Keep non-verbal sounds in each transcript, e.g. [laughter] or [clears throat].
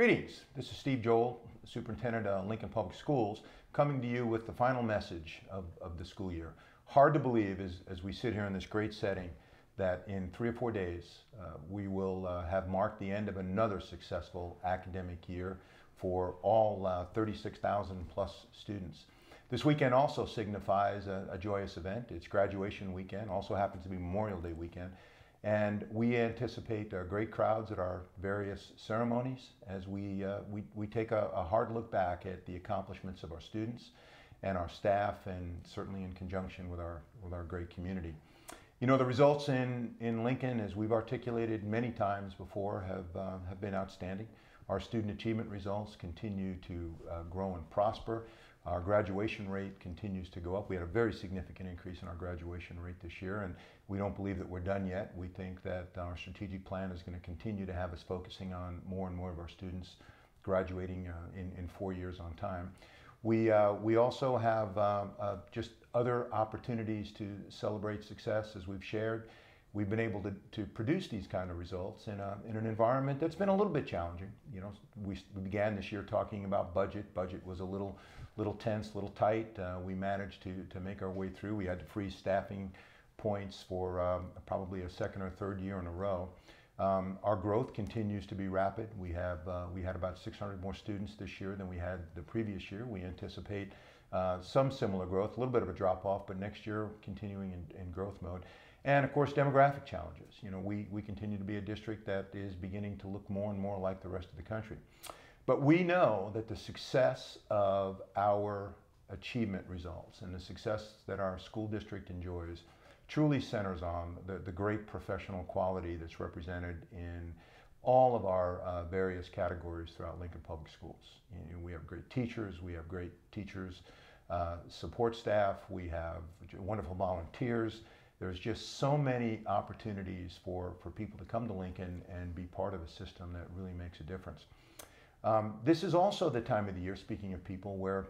Greetings. This is Steve Joel, Superintendent of Lincoln Public Schools, coming to you with the final message of, of the school year. Hard to believe as, as we sit here in this great setting that in three or four days uh, we will uh, have marked the end of another successful academic year for all uh, 36,000 plus students. This weekend also signifies a, a, joyous event. It's graduation weekend, also happens to be Memorial Day weekend. And we anticipate uh, great crowds at our various ceremonies as we, uh, we, we take a, a, hard look back at the accomplishments of our students and our staff and certainly in conjunction with our, with our great community. You know, the results in, in Lincoln, as we've articulated many times before, have, uh, have been outstanding. Our student achievement results continue to uh, grow and prosper. Our graduation rate continues to go up. We had a very significant increase in our graduation rate this year, and we don't believe that we're done yet. We think that our strategic plan is going to continue to have us focusing on more and more of our students graduating uh, in, in four years on time. We, uh, we also have uh, uh just other opportunities to celebrate success as we've shared. We've been able to, to produce these kind of results in, a, in an environment that's been a little bit challenging. You know, we, we began this year talking about budget. Budget was a little little tense, a little tight. Uh, we managed to, to make our way through. We had to freeze staffing points for um, probably a second or third year in a row. Um, our growth continues to be rapid. We have uh, we had about 600 more students this year than we had the previous year. We anticipate uh, some similar growth, a little bit of a drop off, but next year continuing in, in, growth mode. And of course, demographic challenges. You know, we, we continue to be a district that is beginning to look more and more like the rest of the country. But we know that the success of our achievement results and the success that our school district enjoys truly centers on the, the great professional quality that's represented in all of our uh, various categories throughout Lincoln Public Schools. You know, we have great teachers, we have great teachers, uh, support staff, we have wonderful volunteers. There's just so many opportunities for, for people to come to Lincoln and be part of a system that really makes a difference. Um, this is also the time of the year, speaking of people, where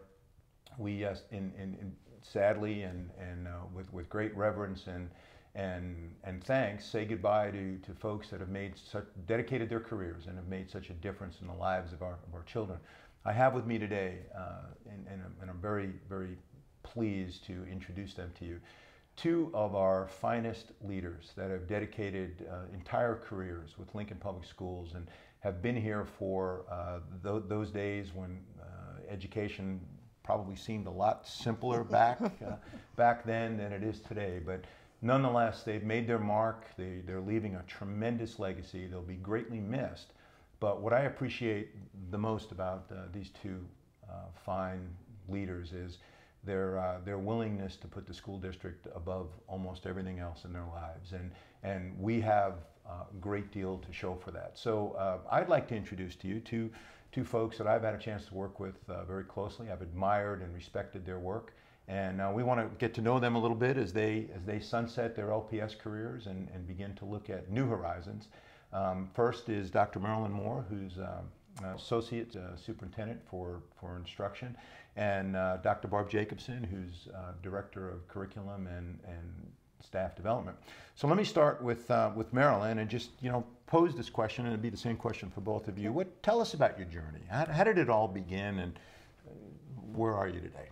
we, uh, in, in, in, sadly and, and uh, with, with great reverence and, and, and thanks, say goodbye to, to folks that have made such, dedicated their careers and have made such a difference in the lives of our, of our children. I have with me today, uh, and, and, and I'm very, very pleased to introduce them to you two of our finest leaders that have dedicated uh, entire careers with Lincoln Public Schools and have been here for uh, th those days when uh, education probably seemed a lot simpler [laughs] back uh, back then than it is today. But nonetheless, they've made their mark. They, they're leaving a tremendous legacy. They'll be greatly missed. But what I appreciate the most about uh, these two uh, fine leaders is their, uh, their willingness to put the school district above almost everything else in their lives. And, and we have great deal to show for that. So uh, I'd like to introduce to you two, two folks that I've had a chance to work with uh, very closely. I've admired and respected their work. And uh, we want to get to know them a little bit as they, as they sunset their LPS careers and, and begin to look at new horizons. Um, first is Dr. Marilyn Moore, who's um, Associate uh, Superintendent for, for Instruction, and uh, Dr. Barb Jacobson, who's Director of Curriculum and, and staff development. So let me start with, uh, with Marilyn and just, you know, pose this question, and it'd be the same question for both of you. What, tell us about your journey. How, how did it all begin, and uh, where are you today?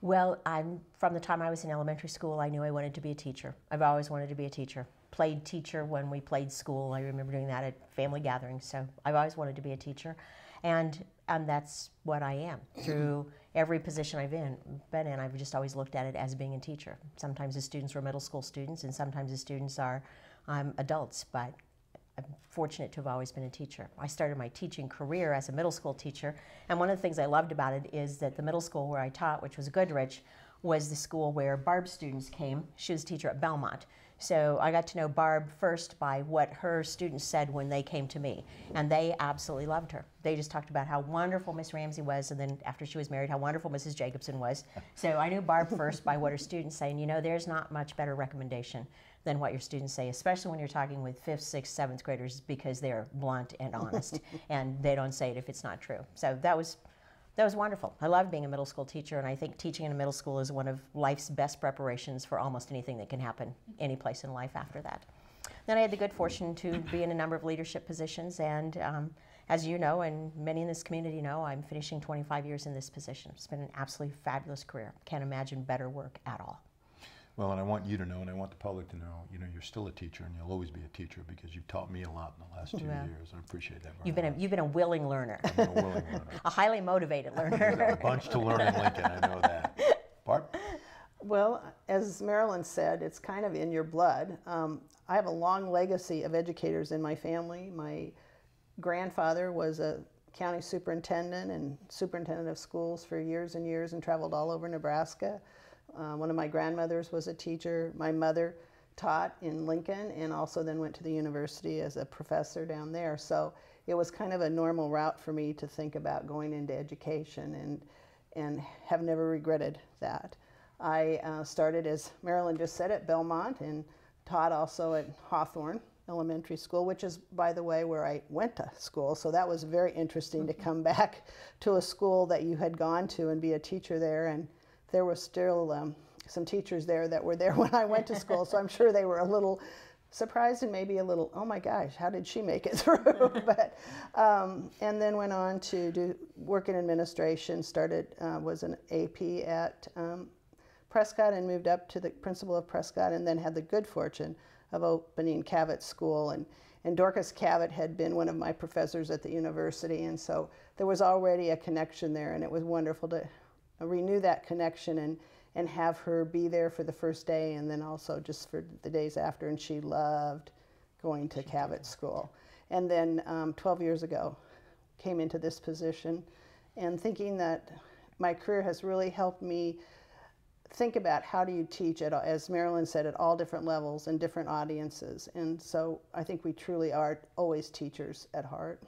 Well, I'm from the time I was in elementary school, I knew I wanted to be a teacher. I've always wanted to be a teacher. Played teacher when we played school. I remember doing that at family gatherings. So I've always wanted to be a teacher, and and that's what I am through every position I've been, been in, I've just always looked at it as being a teacher. Sometimes the students were middle school students, and sometimes the students are um, adults, but I'm fortunate to have always been a teacher. I started my teaching career as a middle school teacher, and one of the things I loved about it is that the middle school where I taught, which was Goodrich, was the school where Barb's students came. She was a teacher at Belmont. So I got to know Barb first by what her students said when they came to me, and they absolutely loved her. They just talked about how wonderful Miss Ramsey was, and then after she was married, how wonderful Mrs. Jacobson was. So I knew Barb first by what her students say, and you know, there's not much better recommendation than what your students say, especially when you're talking with fifth, sixth, seventh graders, because they're blunt and honest, [laughs] and they don't say it if it's not true. So that was that was wonderful. I love being a middle school teacher, and I think teaching in a middle school is one of life's best preparations for almost anything that can happen any place in life after that. Then I had the good fortune to be in a number of leadership positions and um, as you know, and many in this community know, I'm finishing 25 years in this position. It's been an absolutely fabulous career. Can't imagine better work at all. Well, and I want you to know, and I want the public to know, you know, you're still a teacher, and you'll always be a teacher because you've taught me a lot in the last two Yeah. years. I appreciate that. Very You've been a, you've been a willing learner, I've a willing learner. [laughs] a highly motivated learner. a bunch to learn in Lincoln. I know that. Barb. Well, as Marilyn said, it's kind of in your blood. Um, I have a long legacy of educators in my family. My grandfather was a county superintendent and superintendent of schools for years and years and traveled all over Nebraska. Uh, one of my grandmothers was a teacher. My mother taught in Lincoln and also then went to the university as a professor down there. So it was kind of a normal route for me to think about going into education and, and have never regretted that. I uh, started, as Marilyn just said, at Belmont and taught also at Hawthorne Elementary School, which is, by the way, where I went to school. So that was very interesting to come back to a school that you had gone to and be a teacher there. And there were still um, some teachers there that were there [laughs] when I went to school. so I'm sure they were a little surprised and maybe a little, oh my gosh, how did she make it [laughs] through? [laughs] but um, and then went on to do work in administration. Started uh, was an AP at um, Prescott and moved up to the principal of Prescott, and then had the good fortune of opening Cavett School. And, and Dorcas Cavett had been one of my professors at the university, and so there was already a connection there, and it was wonderful to renew that connection and, and have her be there for the first day and then also just for the days after. And she loved going to Cavett School. And then um, 12 years ago, came into this position and thinking that my career has really helped me think about how do you teach at, as Marilyn said, at all different levels and different audiences. And so I think we truly are always teachers at heart.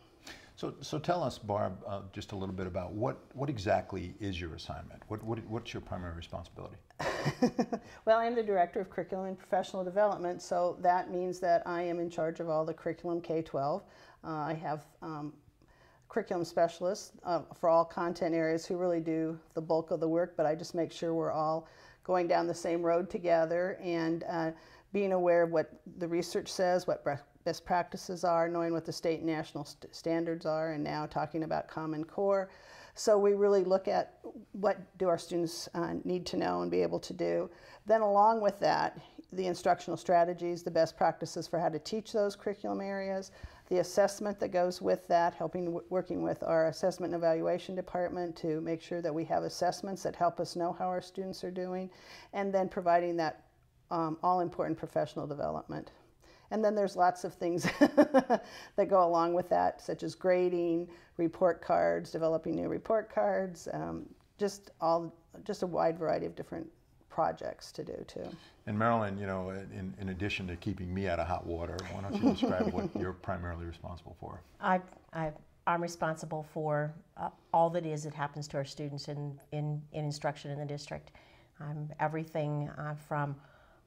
So, so tell us, Barb, uh, just a little bit about what, what exactly is your assignment? What, what, what's your primary responsibility? [laughs] well, I'm the director of curriculum and professional development, so that means that I am in charge of all the curriculum K 12. Uh, I have um, curriculum specialists uh, for all content areas who really do the bulk of the work, but I just make sure we're all going down the same road together and uh, being aware of what the research says, what best practices are, knowing what the state and national st standards are, and now talking about Common Core. So we really look at what do our students uh, need to know and be able to do. Then along with that, the instructional strategies, the best practices for how to teach those curriculum areas, the assessment that goes with that, helping working with our assessment and evaluation department to make sure that we have assessments that help us know how our students are doing, and then providing that um, all important professional development. And then there's lots of things [laughs] that go along with that, such as grading, report cards, developing new report cards, um, just all, just a wide variety of different projects to do too. And Marilyn, you know, in, in addition to keeping me out of hot water, why don't you describe what [laughs] you're primarily responsible for? I, I, I'm responsible for uh, all that is that happens to our students in, in, in instruction in the district. I'm everything uh, from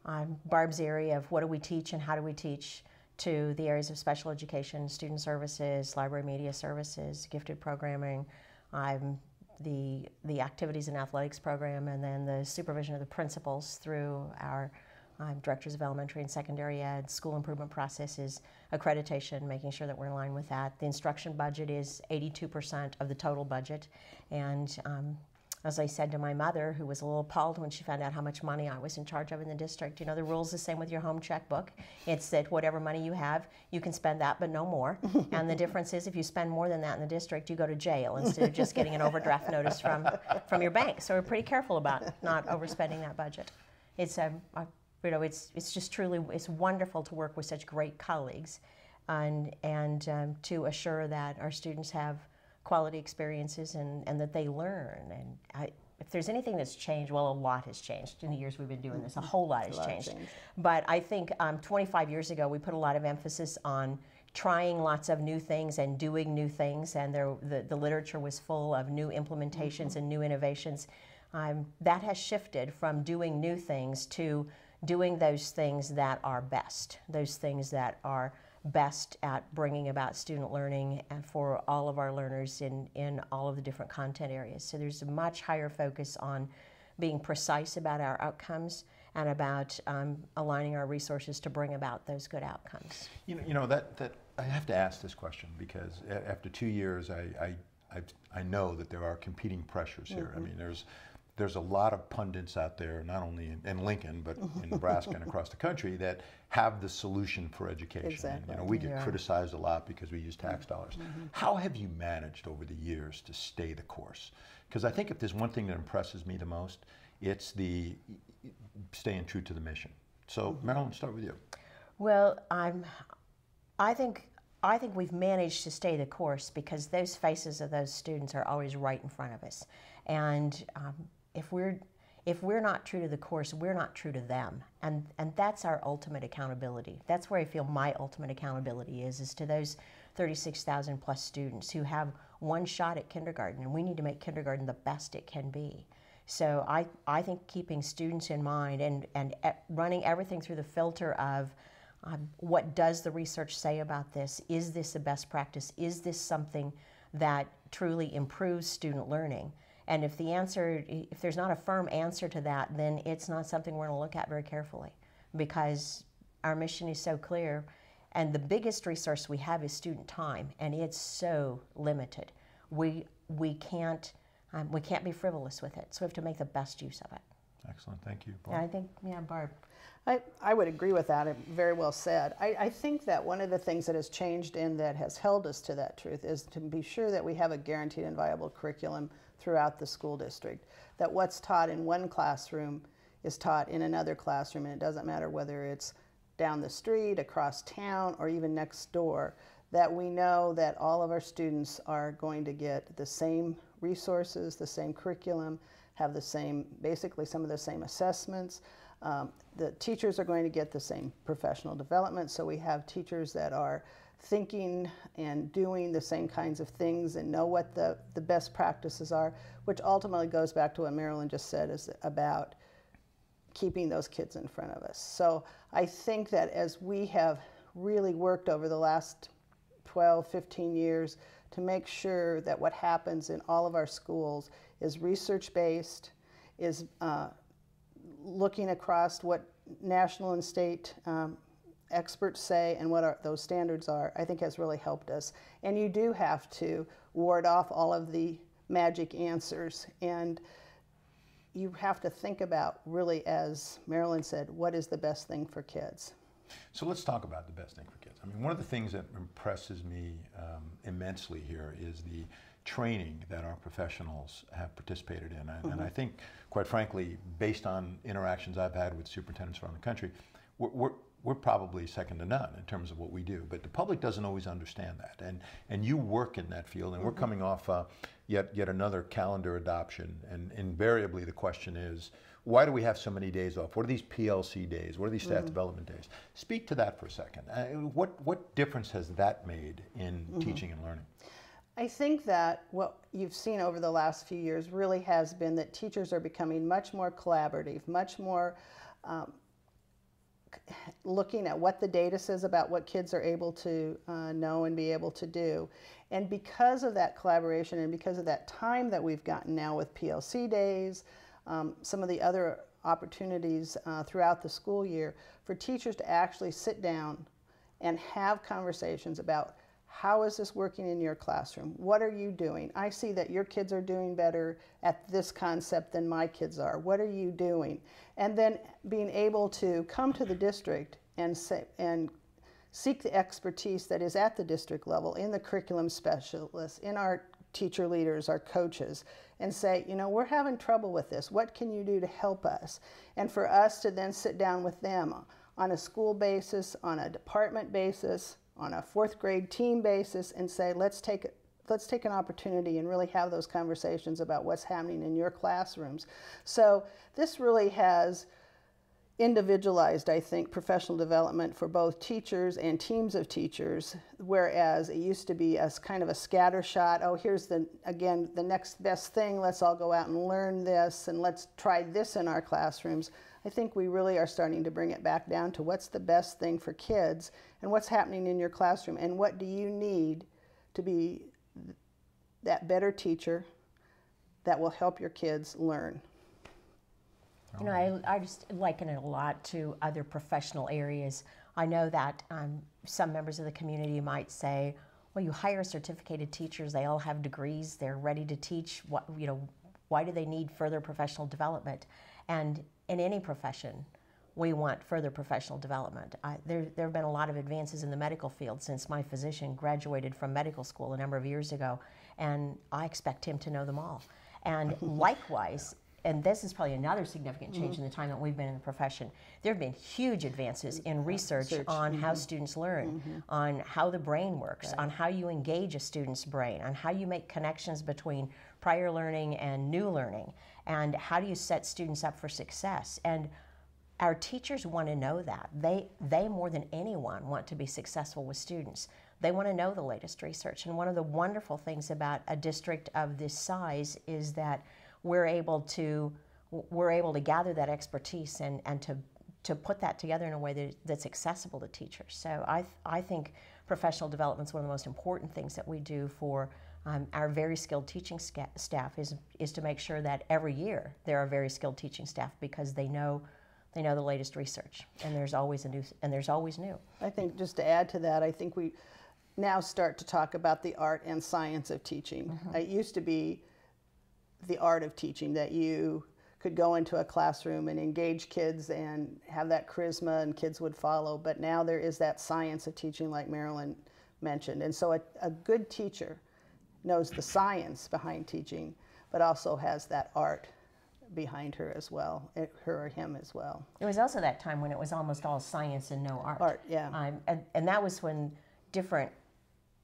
um, Barb's area of what do we teach and how do we teach to the areas of special education, student services, library media services, gifted programming, um, the, the activities and athletics program, and then the supervision of the principals through our um, directors of elementary and secondary ed, school improvement processes, accreditation, making sure that we're in line with that. The instruction budget is 82% of the total budget, and um, as I said to my mother, who was a little appalled when she found out how much money I was in charge of in the district, you know, the rule's the same with your home checkbook. It's that whatever money you have, you can spend that, but no more. [laughs] and the difference is if you spend more than that in the district, you go to jail instead of just getting an overdraft notice from, from your bank. So we're pretty careful about not overspending that budget. It's, a, a, you know, it's, it's just truly, it's wonderful to work with such great colleagues and, and um, to assure that our students have quality experiences and, and that they learn. And I, if there's anything that's changed, well, a lot has changed in the years we've been doing this. A whole lot has lot changed. changed. But I think um, 25 years ago, we put a lot of emphasis on trying lots of new things and doing new things, and there, the, the literature was full of new implementations and new innovations. Um, that has shifted from doing new things to doing those things that are best, those things that are best at bringing about student learning and for all of our learners in, in all of the different content areas. So there's a much higher focus on being precise about our outcomes and about um, aligning our resources to bring about those good outcomes. You know, you know that, that I have to ask this question because after two years, I, I, I, I know that there are competing pressures here. I mean, there's, there's a lot of pundits out there, not only in, in Lincoln, but in [laughs] Nebraska and across the country, that have the solution for education. And, Exactly. you know, we get Yeah. criticized a lot because we use tax mm-hmm. dollars. Mm-hmm. How have you managed over the years to stay the course? Because I think if there's one thing that impresses me the most, it's the staying true to the mission. So, mm-hmm. Marilyn, start with you. Well, I'm. I think I think we've managed to stay the course because those faces of those students are always right in front of us, and um, if we're if we're not true to the course, we're not true to them, and and that's our ultimate accountability. That's where I feel my ultimate accountability is is to those 36,000 plus students who have one shot at kindergarten, and we need to make kindergarten the best it can be. So I, I think keeping students in mind and, and running everything through the filter of um, what does the research say about this? Is this a best practice? Is this something that truly improves student learning? And if the answer, if there's not a firm answer to that, then it's not something we're going to look at very carefully because our mission is so clear. And the biggest resource we have is student time, and it's so limited. We, we, can't, um, we can't be frivolous with it, so we have to make the best use of it. Excellent, thank you. And I think, yeah, Barb. I, I would agree with that. It's very well said. I, I think that one of the things that has changed and that has held us to that truth is to be sure that we have a guaranteed and viable curriculum throughout the school district. That what's taught in one classroom is taught in another classroom, and it doesn't matter whether it's down the street, across town, or even next door. That we know that all of our students are going to get the same resources, the same curriculum, have the same, basically some of the same assessments. Um, the teachers are going to get the same professional development, so we have teachers that are thinking and doing the same kinds of things and know what the, the best practices are, which ultimately goes back to what Marilyn just said is about keeping those kids in front of us. So I think that as we have really worked over the last 12, 15 years to make sure that what happens in all of our schools is research based, is uh, looking across what national and state um, experts say and what those standards are, I think has really helped us. And you do have to ward off all of the magic answers. And you have to think about really, as Marilyn said, what is the best thing for kids? So let's talk about the best thing for kids. I mean, one of the things that impresses me um, immensely here is the training that our professionals have participated in. And, and I think, quite frankly, based on interactions I've had with superintendents around the country, we're, we're, we're probably second to none in terms of what we do. But the public doesn't always understand that. And, and you work in that field, and we're coming off uh, yet, yet another calendar adoption. And invariably, the question is, why do we have so many days off? What are these PLC days? What are these staff development days? Speak to that for a second. Uh, what, what difference has that made in teaching and learning? I think that what you've seen over the last few years really has been that teachers are becoming much more collaborative, much more um, looking at what the data says about what kids are able to uh, know and be able to do. And because of that collaboration and because of that time that we've gotten now with PLC days, um, some of the other opportunities uh, throughout the school year for teachers to actually sit down and have conversations about how is this working in your classroom? What are you doing? I see that your kids are doing better at this concept than my kids are. What are you doing? And then being able to come to the district and say and seek the expertise that is at the district level in the curriculum specialists, in our teacher leaders, our coaches, and say, you know, we're having trouble with this. What can you do to help us? And for us to then sit down with them on a school basis, on a department basis, on a fourth grade team basis and say, let's take let's take an opportunity and really have those conversations about what's happening in your classrooms. So this really has individualized, I think, professional development for both teachers and teams of teachers, whereas it used to be as kind of a scatter shot. Oh, here's the again the next best thing. Let's all go out and learn this, and let's try this in our classrooms. I think we really are starting to bring it back down to what's the best thing for kids and what's happening in your classroom and what do you need to be that better teacher that will help your kids learn. You know, I, I just liken it a lot to other professional areas. I know that um, some members of the community might say, well, you hire certificated teachers, they all have degrees, they're ready to teach. What, you know, why do they need further professional development? And in any profession, we want further professional development. I, there, there have been a lot of advances in the medical field since my physician graduated from medical school a number of years ago, and I expect him to know them all. And [laughs] likewise, and this is probably another significant change mm-hmm. in the time that we've been in the profession. There have been huge advances in research Research, on how mm-hmm. students learn, mm-hmm. on how the brain works, on how you engage a student's brain, on how you make connections between prior learning and new learning, and how do you set students up for success. And our teachers want to know that. They, they more than anyone want to be successful with students. They want to know the latest research. And one of the wonderful things about a district of this size is that we're able to we're able to gather that expertise and, and to to put that together in a way that, that's accessible to teachers. So I, I think professional development is one of the most important things that we do for um, our very skilled teaching staff is, is to make sure that every year there are very skilled teaching staff because they know they know the latest research and there's always a new and there's always new. I think just to add to that, I think we now start to talk about the art and science of teaching. It used to be the art of teaching that you could go into a classroom and engage kids and have that charisma and kids would follow. But now there is that science of teaching, like Marilyn mentioned. And so a, a good teacher knows the science behind teaching, but also has that art behind her as well, eh, her or him as well. It was also that time when it was almost all science and no art. Art, yeah. Um, and, and that was when different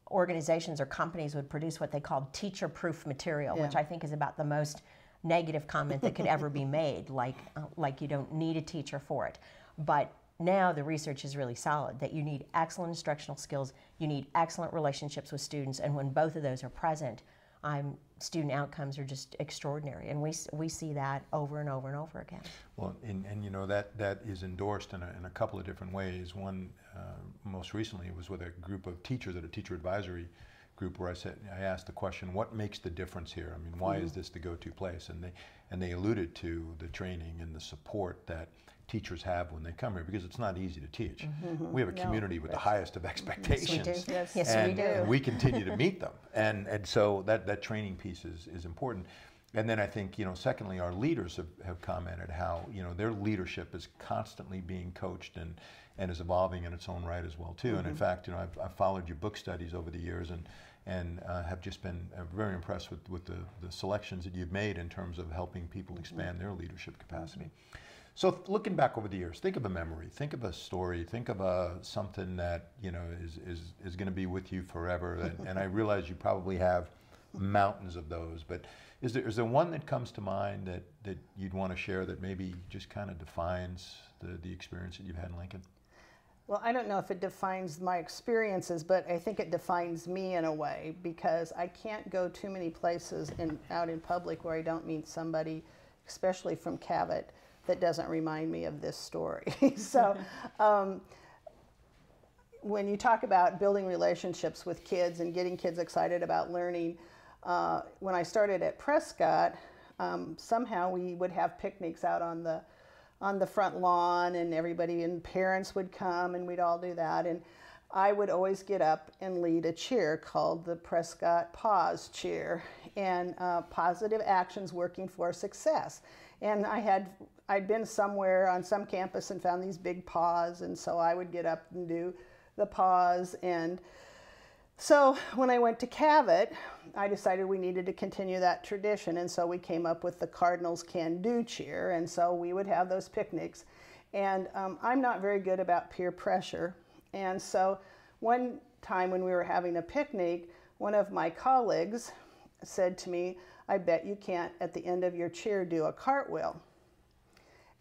organizations or companies would produce what they called teacher proof material, which I think is about the most negative comment that could ever be [laughs] made, like, uh, like you don't need a teacher for it. But now the research is really solid that you need excellent instructional skills, you need excellent relationships with students, and when both of those are present, um, student outcomes are just extraordinary. And we, we see that over and over and over again. Well, and, and you know, that, that is endorsed in a, in a couple of different ways. One, uh, most recently, was with a group of teachers at a teacher advisory group where I said, I asked the question, what makes the difference here? I mean, why is this the go-to place? And they, and they alluded to the training and the support that teachers have when they come here because it's not easy to teach. We have a community with the highest of expectations. Yes. Yes, we and, do. and we continue to meet them. And, and so that, that training piece is, is important. And then I think, you know, secondly, our leaders have, have commented how, you know, their leadership is constantly being coached and, and is evolving in its own right as well, too. And in fact, you know, I've, I've followed your book studies over the years and, and uh, have just been uh, very impressed with, with the, the selections that you've made in terms of helping people expand their leadership capacity. So looking back over the years, think of a memory, think of a story, think of a something that you know is is, is going to be with you forever. And, [laughs] and I realize you probably have mountains of those, but is there is there one that comes to mind that that you'd want to share that maybe just kind of defines the the experience that you've had in Lincoln? Well, I don't know if it defines my experiences, but I think it defines me in a way because I can't go too many places in, out in public where I don't meet somebody, especially from Cavett, that doesn't remind me of this story. [laughs] so, [laughs] um, when you talk about building relationships with kids and getting kids excited about learning, uh, when I started at Prescott, um, somehow we would have picnics out on the on the front lawn, and everybody and parents would come, and we'd all do that. And I would always get up and lead a cheer called the Prescott Paws Cheer, and uh, positive actions working for success. And I had I'd been somewhere on some campus and found these big paws, and so I would get up and do the pause. And so when I went to Cavett, I decided we needed to continue that tradition, and so we came up with the Cardinals Can Do cheer, and so we would have those picnics. And um, I'm not very good about peer pressure, and so one time when we were having a picnic, one of my colleagues said to me, I bet you can't at the end of your cheer do a cartwheel.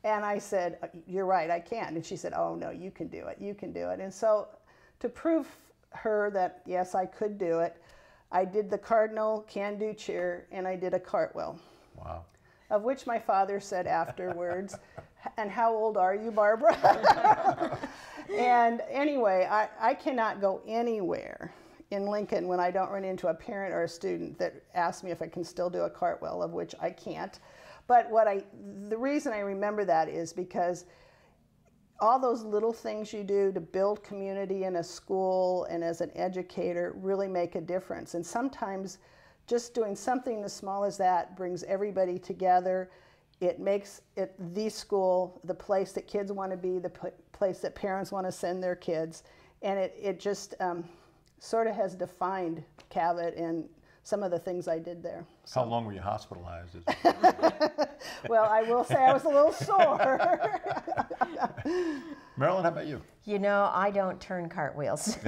And I said, "Uh, You're right, I can. And she said, Oh, no, you can do it. You can do it. And so, to prove her that yes, I could do it, I did the cardinal can do cheer and I did a cartwheel, Wow. of which my father said afterwards, [laughs] And how old are you, Barbara? [laughs] and anyway, I, I cannot go anywhere in Lincoln when I don't run into a parent or a student that asks me if I can still do a cartwheel, of which I can't. But what I, the reason I remember that is because all those little things you do to build community in a school and as an educator really make a difference. And sometimes just doing something as small as that brings everybody together. It makes it the school, the place that kids want to be, the place that parents want to send their kids. And it, it just um, sort of has defined Cavett and some of the things I did there. So. How long were you hospitalized? [laughs] well, I will say I was a little sore. [laughs] Marilyn, how about you? You know, I don't turn cartwheels. [laughs]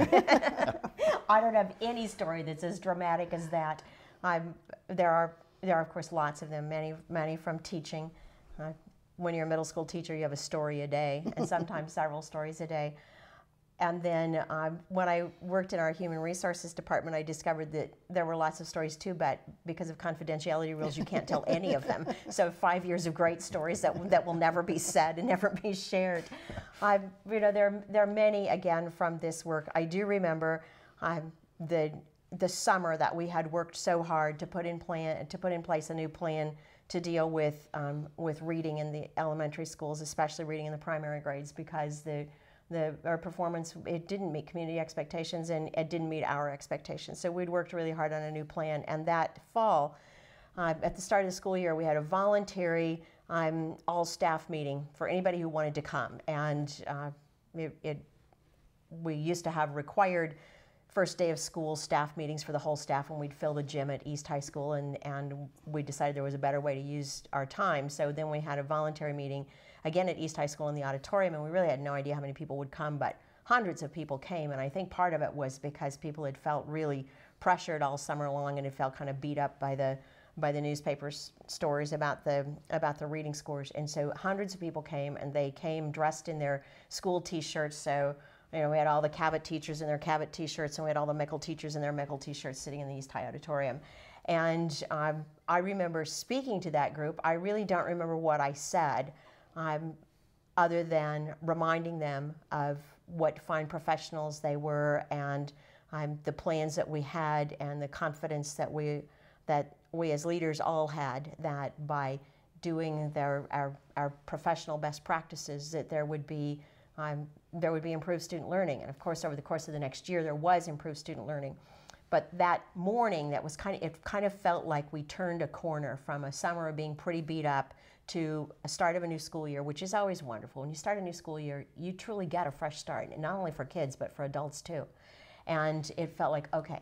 I don't have any story that's as dramatic as that. I'm, there are there are of course lots of them. Many many from teaching. Uh, when you're a middle school teacher, you have a story a day, and sometimes several stories a day. And then um, when I worked in our human resources department, I discovered that there were lots of stories too, but because of confidentiality rules, you can't tell any of them. [laughs] So five years of great stories that, that will never be said and never be shared. i you know, there, there are many, again, from this work. I do remember um, the, the summer that we had worked so hard to put in, plan, to put in place a new plan to deal with, um, with reading in the elementary schools, especially reading in the primary grades, because the the, our performance it didn't meet community expectations and it didn't meet our expectations. So we'd worked really hard on a new plan. And that fall, uh, at the start of the school year, we had a voluntary um, all staff meeting for anybody who wanted to come. And uh, it, it, we used to have required first day of school staff meetings for the whole staff when we'd fill the gym at East High School and, and we decided there was a better way to use our time. So then we had a voluntary meeting again at East High School in the auditorium, and we really had no idea how many people would come, but hundreds of people came, and I think part of it was because people had felt really pressured all summer long and had felt kind of beat up by the by the newspaper stories about the about the reading scores, and so hundreds of people came, and they came dressed in their school T-shirts. So you know, we had all the Cavett teachers in their Cavett T-shirts, and we had all the Mickle teachers in their Mickle T-shirts sitting in the East High Auditorium. And um, I remember speaking to that group. I really don't remember what I said, um, other than reminding them of what fine professionals they were and um, the plans that we had and the confidence that we that we as leaders all had that by doing their, our, our professional best practices that there would be um, there would be improved student learning and of course over the course of the next year there was improved student learning but that morning that was kind of it kind of felt like we turned a corner from a summer of being pretty beat up to a start of a new school year, which is always wonderful. When you start a new school year, you truly get a fresh start, and not only for kids, but for adults too. And it felt like, okay,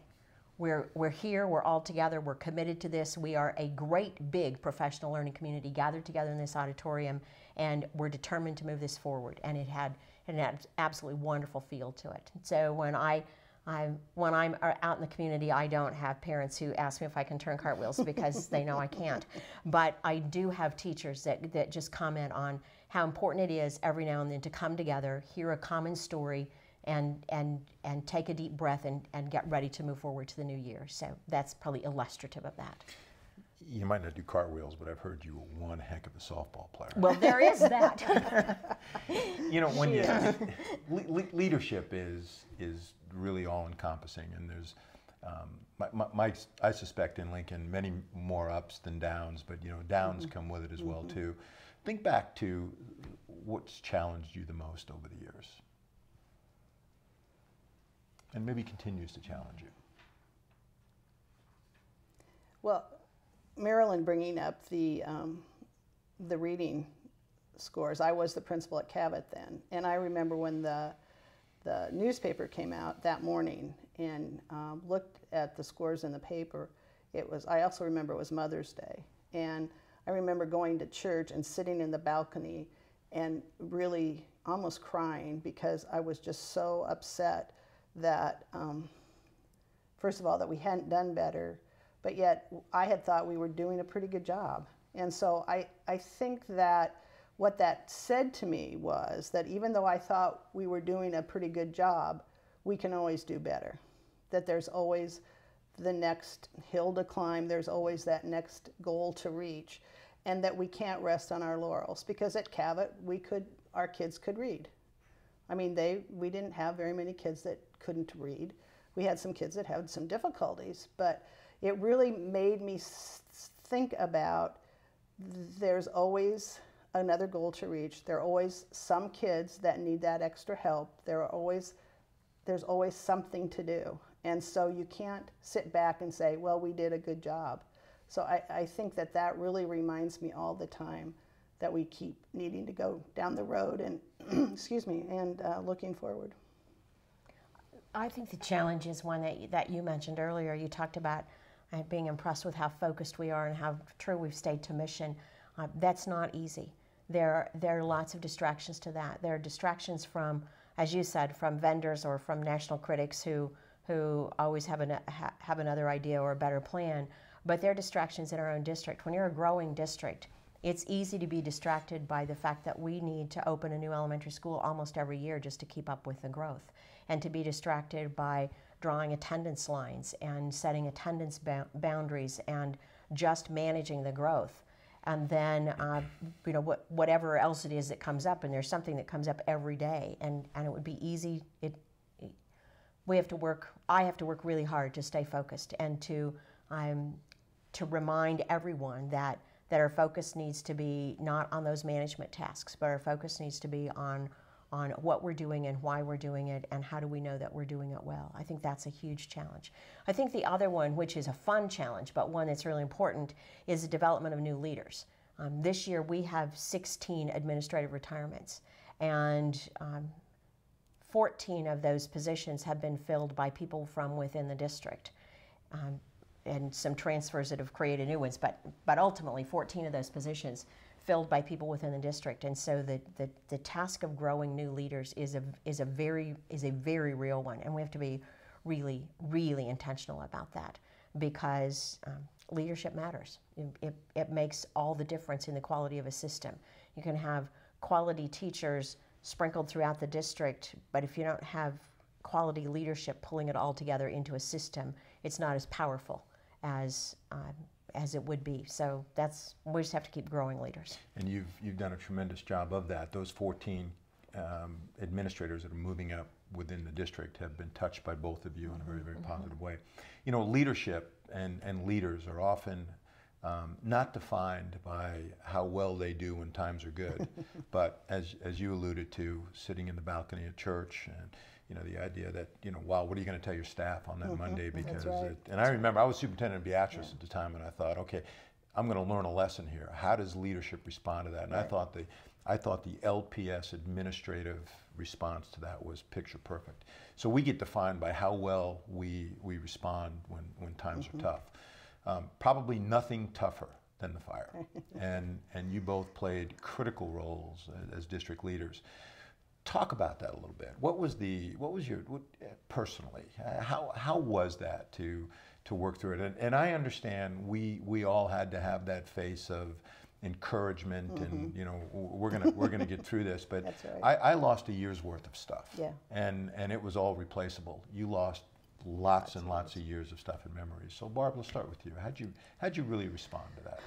we're, we're here, we're all together, we're committed to this. We are a great big professional learning community gathered together in this auditorium, and we're determined to move this forward. And it had, had an absolutely wonderful feel to it. So when I I, when I'm uh, out in the community, I don't have parents who ask me if I can turn cartwheels because they know I can't. But I do have teachers that, that just comment on how important it is every now and then to come together, hear a common story, and, and, and take a deep breath and, and get ready to move forward to the new year. So that's probably illustrative of that. You might not do cartwheels, but I've heard you were one heck of a softball player. Well, there is that. [laughs] you know, when you [laughs] le leadership is is really all encompassing, and there's um, my, my, my, I suspect in Lincoln many more ups than downs, but you know downs mm -hmm. come with it as well mm -hmm. too. Think back to what's challenged you the most over the years, and maybe continues to challenge you. Well, Marilyn bringing up the um, the reading scores. I was the principal at Cavett then, and I remember when the the newspaper came out that morning and um, looked at the scores in the paper. It was. I also remember it was Mother's Day, and I remember going to church and sitting in the balcony and really almost crying because I was just so upset that, um, first of all, that we hadn't done better, but yet I had thought we were doing a pretty good job. And so I, I think that what that said to me was that even though I thought we were doing a pretty good job, we can always do better. That there's always the next hill to climb, there's always that next goal to reach, and that we can't rest on our laurels because at Cavett we could our kids could read. I mean, they we didn't have very many kids that couldn't read. We had some kids that had some difficulties, but it really made me think about there's always another goal to reach. There are always some kids that need that extra help. There are always there's always something to do. And so you can't sit back and say, well, we did a good job. So I, I think that that really reminds me all the time that we keep needing to go down the road and, [clears throat] excuse me, and uh, looking forward. I think the challenge is one that you, that you mentioned earlier. You talked about uh, being impressed with how focused we are and how true we've stayed to mission. Uh, that's not easy. There, there are lots of distractions to that. There are distractions from, as you said, from vendors or from national critics who, who always have, an, ha, have another idea or a better plan. But there are distractions in our own district. When you're a growing district, it's easy to be distracted by the fact that we need to open a new elementary school almost every year just to keep up with the growth, and to be distracted by drawing attendance lines and setting attendance boundaries and just managing the growth. And then uh, you know what, whatever else it is that comes up and there's something that comes up every day and, and it would be easy it, we have to work i have to work really hard to stay focused and to um, to remind everyone that that our focus needs to be not on those management tasks but our focus needs to be on on what we're doing and why we're doing it and how do we know that we're doing it well. I think that's a huge challenge. I think the other one, which is a fun challenge, but one that's really important, is the development of new leaders. Um, this year we have 16 administrative retirements, and um, 14 of those positions have been filled by people from within the district. Um, and some transfers that have created new ones, but, but ultimately 14 of those positions filled by people within the district. And so the, the, the task of growing new leaders is a, is, a very, is a very real one. And we have to be really, really intentional about that because um, leadership matters. It, it, it, makes all the difference in the quality of a system. You can have quality teachers sprinkled throughout the district, but if you don't have quality leadership pulling it all together into a system, it's not as powerful as um, as it would be. So that's we just have to keep growing leaders. And you've you've done a tremendous job of that. Those 14 um, administrators that are moving up within the district have been touched by both of you in a very very mm-hmm. positive way. You know, leadership and and leaders are often um, not defined by how well they do when times are good, [laughs] but as as you alluded to, sitting in the balcony at church and you know, the idea that, you know, wow, what are you going to tell your staff on that mm-hmm. Monday? Because, right. it, and I remember I was superintendent of Beatrice yeah. at the time, and I thought, okay, I'm going to learn a lesson here. How does leadership respond to that? And right. I thought the, I thought the LPS administrative response to that was picture perfect. So we get defined by how well we we respond when when times mm-hmm. are tough. Um, probably nothing tougher than the fire, [laughs] and and you both played critical roles as, as district leaders talk about that a little bit. What was the what was your what, personally uh, how how was that to to work through it? And, and, I understand we we all had to have that face of encouragement mm-hmm. and you know we're gonna we're gonna get through this. [laughs] But right. I, I, lost a year's worth of stuff. Yeah. And and it was all replaceable. You lost lots and lots of years of stuff and memories. So Barb, let's start with you. How'd you how'd you really respond to that?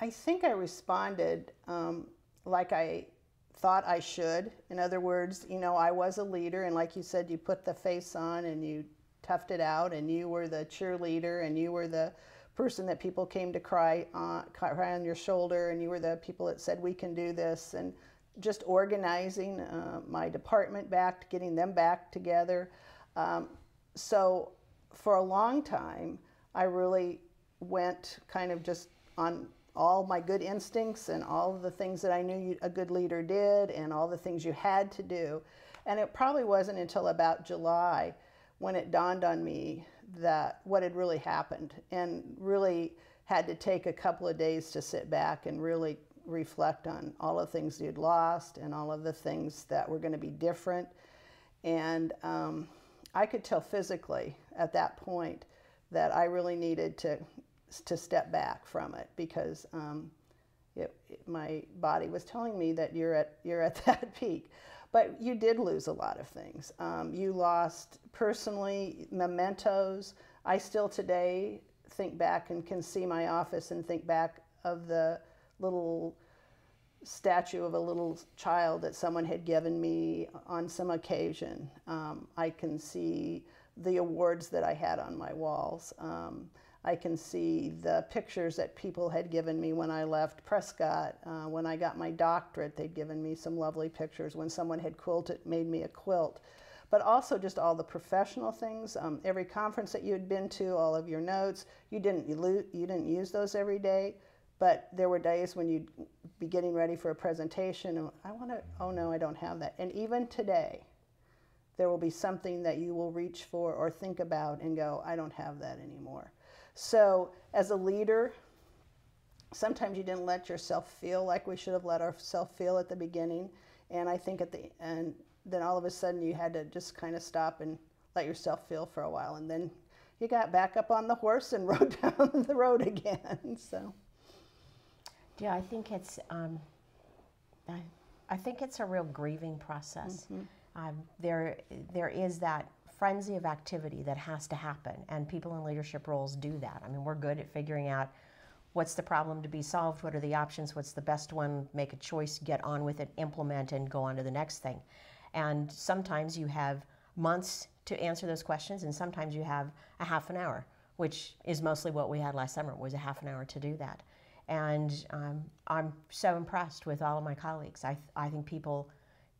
I think I responded um, like I thought I should. In other words, you know, I was a leader, and like you said, you put the face on and you toughed it out, and you were the cheerleader, and you were the person that people came to cry on, cry on your shoulder, and you were the people that said, We can do this. And just organizing uh, my department back, getting them back together. Um, so for a long time, I really went kind of just on all my good instincts and all the things that I knew you, a good leader did and all the things you had to do. And it probably wasn't until about July when it dawned on me that what had really happened and really had to take a couple of days to sit back and really reflect on all the things you'd lost and all of the things that were going to be different. And um, I could tell physically at that point that I really needed to to step back from it because um, it, it, my body was telling me that you're at [laughs] you're at that peak. But you did lose a lot of things. Um, you lost personally mementos. I still today think back and can see my office and think back of the little statue of a little child that someone had given me on some occasion. Um, I can see the awards that I had on my walls. Um, I can see the pictures that people had given me when I left Prescott. Uh, when I got my doctorate, they'd given me some lovely pictures. When someone had quilted, made me a quilt. But also just all the professional things. Um, every conference that you had been to, all of your notes, you didn't you, you didn't use those every day, but there were days when you'd be getting ready for a presentation. And I want to. Oh no, I don't have that. And even today, there will be something that you will reach for or think about and go, I don't have that anymore. So, as a leader, sometimes you didn't let yourself feel like we should have let ourselves feel at the beginning. And I think at the end, then all of a sudden you had to just kind of stop and let yourself feel for a while. And then you got back up on the horse and [laughs] rode down the road again. [laughs] So, yeah, I think it's, um, I, I think it's a real grieving process. Mm-hmm. Um, there, there is that frenzy of activity that has to happen, and people in leadership roles do that. I mean, we're good at figuring out what's the problem to be solved, what are the options, what's the best one, make a choice, get on with it, implement, and go on to the next thing. And sometimes you have months to answer those questions, and sometimes you have a half an hour, which is mostly what we had last summer, was a half an hour to do that. And um, I'm so impressed with all of my colleagues. I, th- I think people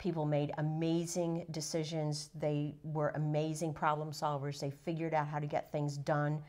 People made amazing decisions. They were amazing problem solvers. They figured out how to get things done.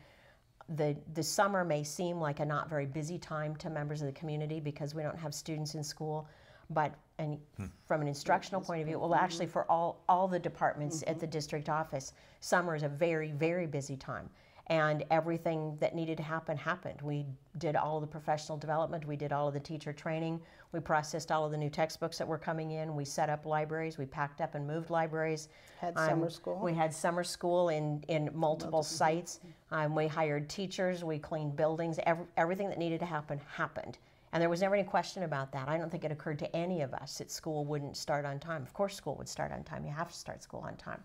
The, the summer may seem like a not very busy time to members of the community because we don't have students in school, but and hmm. from an instructional point of view, well, actually, for all, all the departments mm-hmm. at the district office, summer is a very, very busy time and everything that needed to happen happened. We did all of the professional development, we did all of the teacher training, we processed all of the new textbooks that were coming in, we set up libraries, we packed up and moved libraries. Had um, summer school. We had summer school in, in multiple, multiple. sites. Um, we hired teachers, we cleaned buildings, every, everything that needed to happen happened. And there was never any question about that. I don't think it occurred to any of us that school wouldn't start on time. Of course, school would start on time. You have to start school on time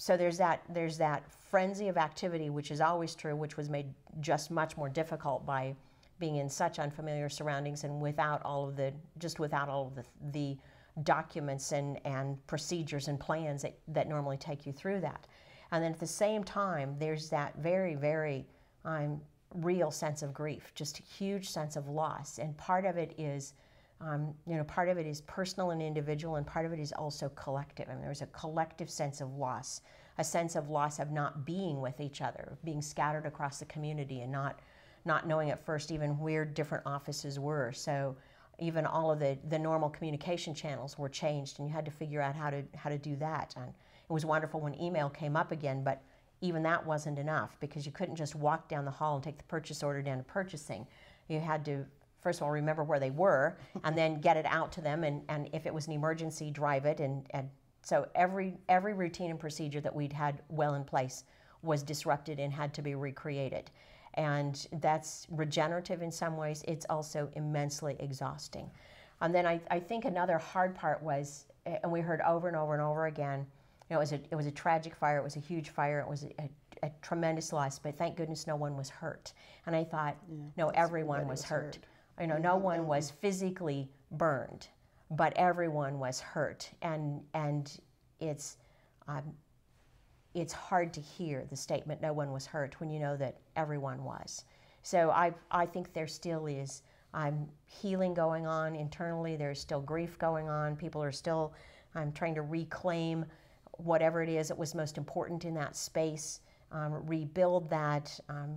so there's that there's that frenzy of activity which is always true which was made just much more difficult by being in such unfamiliar surroundings and without all of the just without all of the, the documents and, and procedures and plans that, that normally take you through that. And then at the same time there's that very very um, real sense of grief just a huge sense of loss. And part of it is um, you know, part of it is personal and individual, and part of it is also collective. I mean, there's a collective sense of loss, a sense of loss of not being with each other, being scattered across the community, and not not knowing at first even where different offices were. So even all of the, the normal communication channels were changed, and you had to figure out how to how to do that. And it was wonderful when email came up again, but even that wasn't enough because you couldn't just walk down the hall and take the purchase order down to purchasing. You had to first of all remember where they were and then get it out to them and, and if it was an emergency drive it. And, and so every every routine and procedure that we'd had well in place was disrupted and had to be recreated. And that's regenerative in some ways. It's also immensely exhausting. And then I, I think another hard part was and we heard over and over and over again you know, it was a, it was a tragic fire. It was a huge fire. It was a, a a tremendous loss, but thank goodness no one was hurt. And I thought, yeah, no, everyone was hurt. hurt. You know, no one was physically burned, but everyone was hurt, and and it's um, it's hard to hear the statement "no one was hurt" when you know that everyone was. So I I think there still is um, healing going on internally. There's still grief going on. People are still um, trying to reclaim whatever it is that was most important in that space, um, rebuild that, um,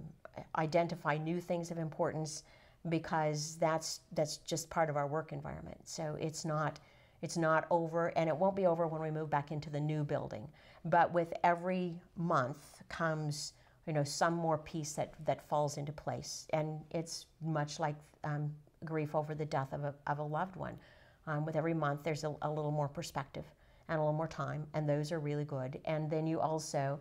identify new things of importance because that's that's just part of our work environment. So it's not it's not over and it won't be over when we move back into the new building. But with every month comes you know some more piece that that falls into place and it's much like um, grief over the death of a, of a loved one. Um, with every month there's a, a little more perspective and a little more time and those are really good. And then you also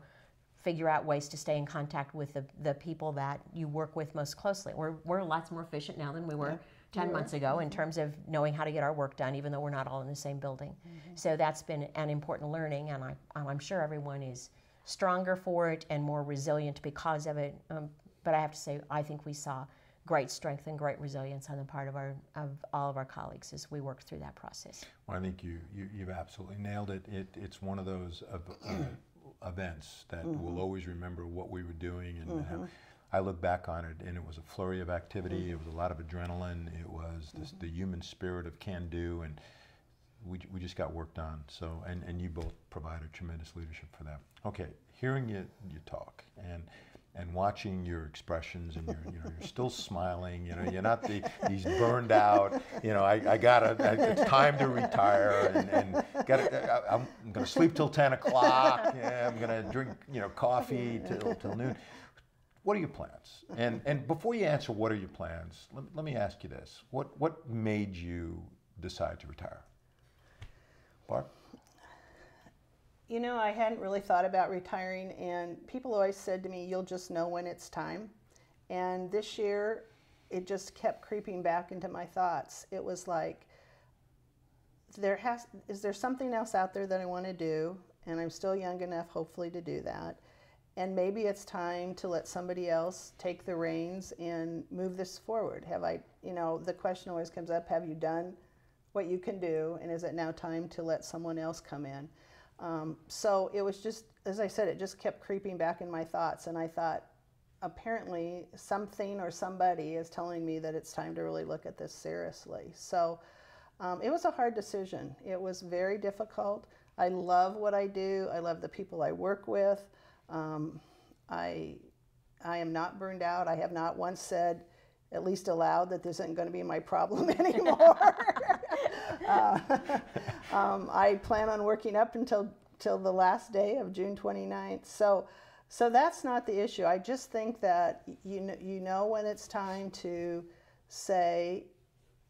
figure out ways to stay in contact with the, the people that you work with most closely. We're, we're lots more efficient now than we were yeah. 10 we months ago in mm-hmm. terms of knowing how to get our work done, even though we're not all in the same building. Mm-hmm. So that's been an important learning, and I, I'm sure everyone is stronger for it and more resilient because of it. Um, but I have to say, I think we saw great strength and great resilience on the part of our of all of our colleagues as we worked through that process. Well, I think you, you have absolutely nailed it. it. It's one of those uh, events that mm-hmm. will always remember what we were doing and mm-hmm. I look back on it and it was a flurry of activity. It was a lot of adrenaline. It was this, the human spirit of can do, and we, we just got work done. So, and, and you both provided tremendous leadership for that. Okay, hearing you, you talk and and watching your expressions and you're, you know, you're still smiling, you know, you're not the, these burned out, you know, I, I gotta, it's time to retire and, and gotta, I, I'm gonna sleep till 10 o'clock, yeah, I'm gonna drink, you know, coffee till, till noon. What are your plans? And, and before you answer what are your plans, let, let me ask you this. What, what made you decide to retire? Barb? You know, I hadn't really thought about retiring, and people always said to me, You'll just know when it's time. And this year, it just kept creeping back into my thoughts. It was like, there has is there something else out there that I want to do? And I'm still young enough hopefully to do that. And maybe it's time to let somebody else take the reins and move this forward. Have I you know the question always comes up have you done what you can do? And is it now time to let someone else come in um, so it was just as I said it just kept creeping back in my thoughts and I thought apparently something or somebody is telling me that it's time to really look at this seriously so um, it was a hard decision. It was very difficult. I love what I do. I love the people I work with. Um, I, I am not burned out. I have not once said, at least aloud, that this isn't going to be my problem [laughs] anymore. [laughs] uh, [laughs] um, I plan on working up until till the last day of June 29th. So, so that's not the issue. I just think that you know, you know when it's time to say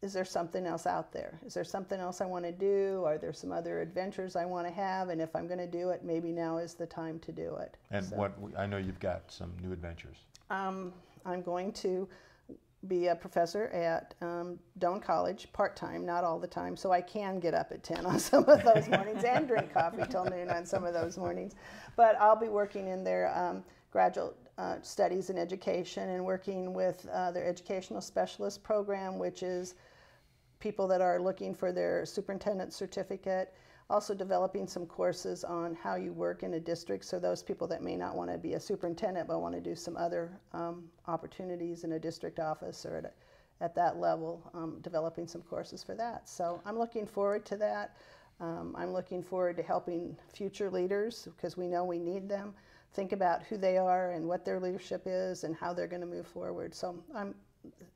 is there something else out there? Is there something else I want to do? Are there some other adventures I want to have? And if I'm going to do it, maybe now is the time to do it. And so, what I know you've got some new adventures. Um, I'm going to be a professor at um, Doane College part time, not all the time, so I can get up at 10 on [laughs] some of those mornings and drink coffee till noon on some of those mornings. But I'll be working in their um, graduate uh, studies in education and working with uh, their educational specialist program, which is people that are looking for their superintendent certificate. Also developing some courses on how you work in a district, so those people that may not want to be a superintendent but want to do some other um, opportunities in a district office or at, a, at that level, um, developing some courses for that. So I'm looking forward to that. Um, I'm looking forward to helping future leaders because we know we need them. Think about who they are and what their leadership is and how they're going to move forward. So I'm,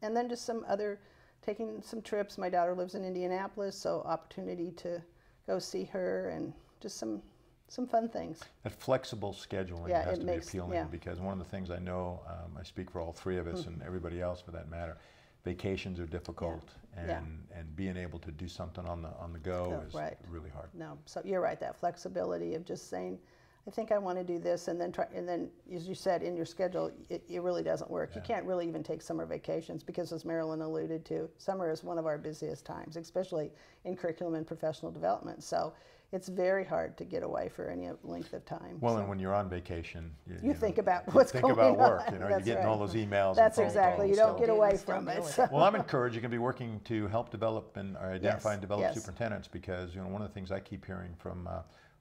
and then just some other taking some trips. My daughter lives in Indianapolis, so opportunity to go see her and just some some fun things. That flexible scheduling Yeah, has to makes- be appealing yeah. because one of the things I know, um, I speak for all three of us and everybody else for that matter, vacations are difficult and, Yeah. and being able to do something on the on the go Oh, is right. really hard. No, so you're right. That flexibility of just saying, I think I want to do this, and then try, and then as you said in your schedule, it, it really doesn't work. You can't really even take summer vacations because, as Marilyn alluded to, summer is one of our busiest times, especially in curriculum and professional development. So it's very hard to get away for any length of time. Well, so. and when you're on vacation, you, You know, think about you what's think going about work. on. You know, That's you're getting all those emails. That's and exactly. calls, You don't so- get away from it. it. so- Well, I'm [laughs] encouraged. You're going to be working to help develop and or identify Yes, and develop yes. superintendents because you know one of the things I keep hearing from uh,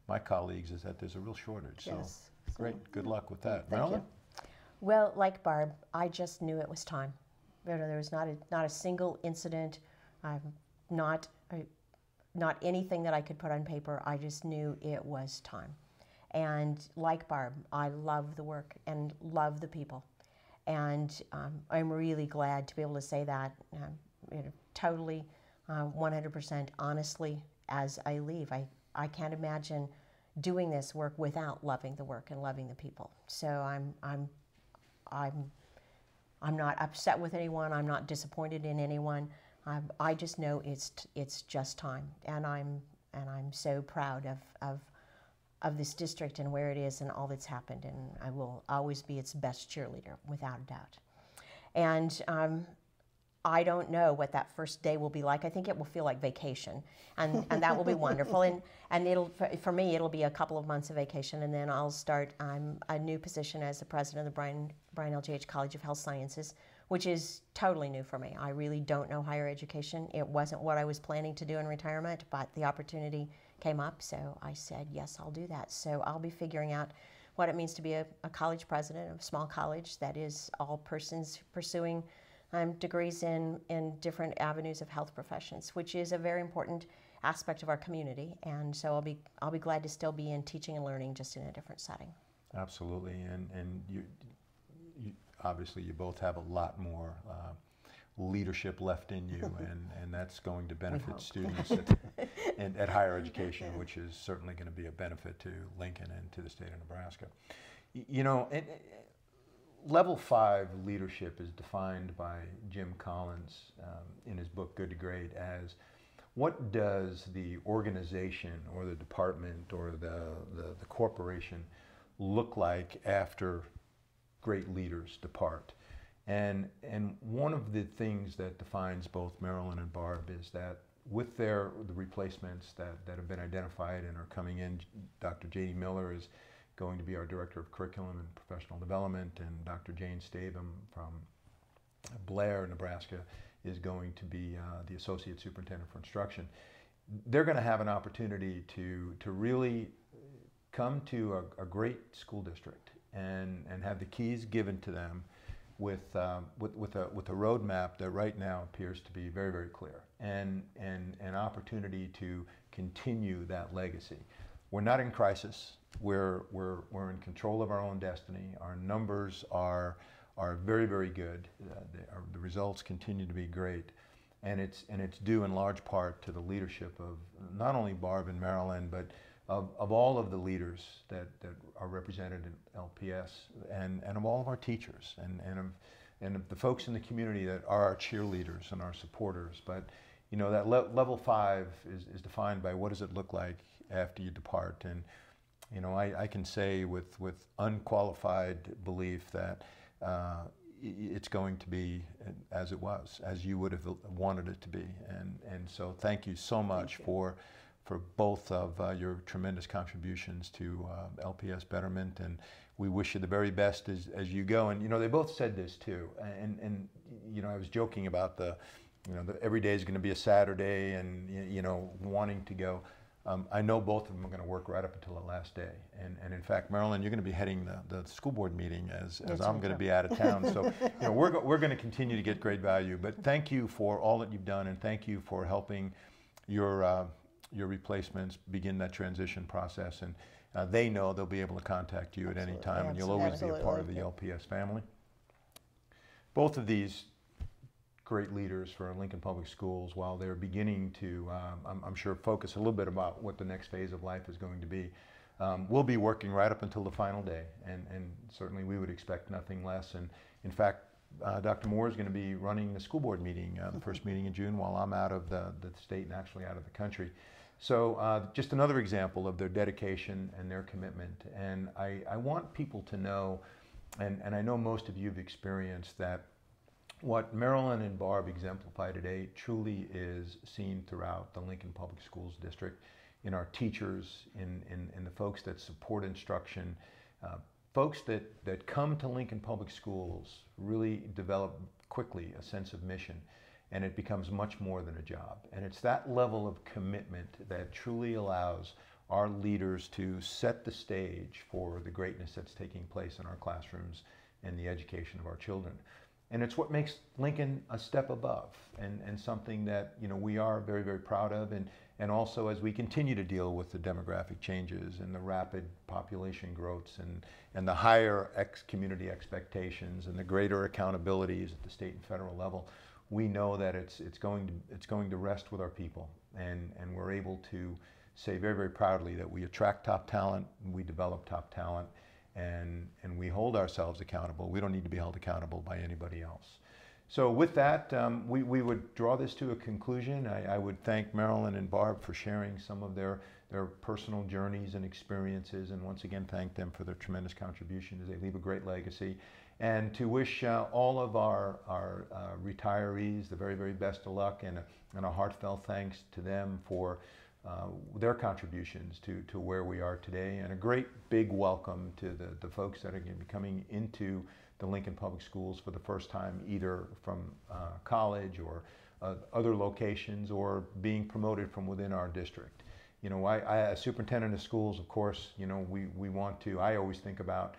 my colleagues is that there's a real shortage. So Yes. So, great. Good luck with that, Thank you. Well, like Barb, I just knew it was time. You know, there was not a, not a single incident, um, not a, not anything that I could put on paper. I just knew it was time. And like Barb, I love the work and love the people. And um, I'm really glad to be able to say that um, you know, totally, uh, 100% honestly as I leave. I, I can't imagine doing this work without loving the work and loving the people. So I'm, I'm, I'm, I'm not upset with anyone. I'm not disappointed in anyone. i I just know it's, it's just time. And I'm, and I'm so proud of, of, of this district and where it is and all that's happened. And I will always be its best cheerleader, without a doubt. And um, I don't know what that first day will be like. I think it will feel like vacation, and, and that will be wonderful. And and it'll for, me it'll be a couple of months of vacation, and then I'll start um, a new position as the president of the Bryan Bryan LGH College of Health Sciences, which is totally new for me. I really don't know higher education. It wasn't what I was planning to do in retirement, but the opportunity came up, so I said yes, I'll do that. So I'll be figuring out what it means to be a, a college president of a small college that is all persons pursuing um, degrees in, in different avenues of health professions, which is a very important aspect of our community. And so I'll be, I'll be glad to still be in teaching and learning, just in a different setting. Absolutely, and, and you, you, obviously you both have a lot more uh, leadership left in you, [laughs] and, and that's going to benefit students at, [laughs] and at higher education, which is certainly going to be a benefit to Lincoln and to the state of Nebraska. You know, level five leadership is defined by Jim Collins um, in his book Good to Great as what does the organization or the department or the, the, the corporation look like after great leaders depart? And, and one of the things that defines both Marilyn and Barb is that with their the replacements that, that have been identified and are coming in, Dr. J.D. Miller is going to be our Director of Curriculum and Professional Development, and Dr. Jane Stavem from Blair, Nebraska, is going to be uh, the Associate Superintendent for Instruction. They're going to have an opportunity to, to really come to a, a great school district and, and have the keys given to them with, um, with, with, a, with a roadmap that right now appears to be very, very clear and, and an opportunity to continue that legacy. We're not in crisis. We're, we're, we're in control of our own destiny. Our numbers are, are very, very good. Uh, the, results continue to be great. And it's, and it's due in large part to the leadership of not only Barb and Marilyn, but of, of all of the leaders that, that are represented in LPS and, and of all of our teachers and, and, of, and of the folks in the community that are our cheerleaders and our supporters. But you know, that le- level five is, is defined by what does it look like after you depart. And you know, I, I can say with, with unqualified belief that uh, it's going to be as it was, as you would have wanted it to be. And, and so thank you so much you. for for both of uh, your tremendous contributions to uh, LPS betterment, and we wish you the very best as, as you go. And you know, they both said this too. And and you know, I was joking about the, you know, the, every day is going to be a Saturday, and you know, wanting to go. Um, I know both of them are going to work right up until the last day. And, and in fact, Marilyn, you're going to be heading the, the school board meeting as, as I'm going to be out of town. So [laughs] you know, we're, go- we're going to continue to get great value. But thank you for all that you've done, and thank you for helping your uh, your replacements begin that transition process. And uh, they know they'll be able to contact you at any Absolutely. time, and you'll always be a part of the LPS family. Both of these great leaders for Lincoln Public Schools, while they're beginning to, um, I'm, I'm sure, focus a little bit about what the next phase of life is going to be, um, we'll be working right up until the final day, and, and certainly we would expect nothing less. And in fact, uh, Dr. Moore is going to be running the school board meeting, uh, the first meeting in June, while I'm out of the, the state and actually out of the country. So uh, just another example of their dedication and their commitment. And I, I want people to know, and, and I know most of you have experienced that what Marilyn and Barb exemplify today truly is seen throughout the Lincoln Public Schools District, in our teachers, in, in, in the folks that support instruction. Uh, folks that, that come to Lincoln Public Schools really develop quickly a sense of mission, and it becomes much more than a job. And it's that level of commitment that truly allows our leaders to set the stage for the greatness that's taking place in our classrooms and the education of our children. And it's what makes Lincoln a step above and, and something that you know we are very, very proud of. And, and also as we continue to deal with the demographic changes and the rapid population growths and, and the higher ex community expectations and the greater accountabilities at the state and federal level, we know that it's, it's, going, to, it's going to rest with our people. And, and we're able to say very, very proudly that we attract top talent, we develop top talent, and, and we hold ourselves accountable. We don't need to be held accountable by anybody else. So with that, um, we, we would draw this to a conclusion. I, I would thank Marilyn and Barb for sharing some of their, their personal journeys and experiences, and once again thank them for their tremendous contribution as they leave a great legacy. And to wish uh, all of our, our uh, retirees the very, very best of luck, and a, and a heartfelt thanks to them for uh, their contributions to, to where we are today, and a great big welcome to the, the folks that are going to be coming into the Lincoln Public Schools for the first time, either from uh, college or uh, other locations or being promoted from within our district. you know, I, I, as superintendent of schools, of course, you know, we, we want to, I always think about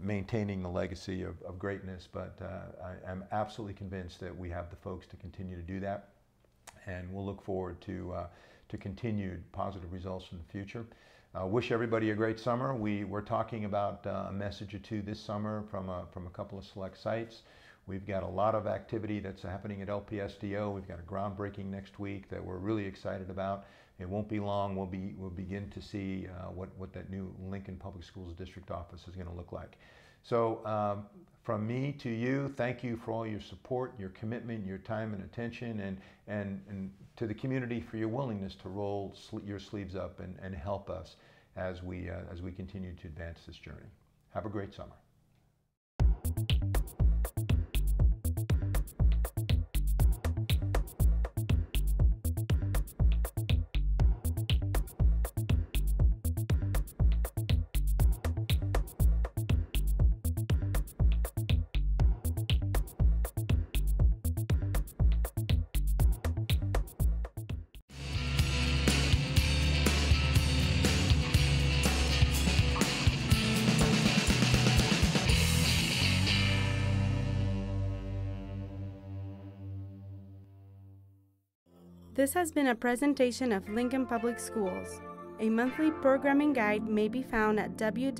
maintaining the legacy of, of greatness, but uh, I am absolutely convinced that we have the folks to continue to do that. And we'll look forward to, uh, to continued positive results in the future. Uh, wish everybody a great summer. We, we're talking about uh, a message or two this summer from a, from a couple of select sites. We've got a lot of activity that's happening at LPSDO. We've got a groundbreaking next week that we're really excited about. It won't be long. We'll be we'll begin to see uh, what what that new Lincoln Public Schools district office is going to look like. So um, from me to you, thank you for all your support, your commitment, your time and attention, and and and to the community for your willingness to roll your sleeves up and, and help us as we uh, as we continue to advance this journey. Have a great summer. This has been a presentation of Lincoln Public Schools. A monthly programming guide may be found at www.lps.org.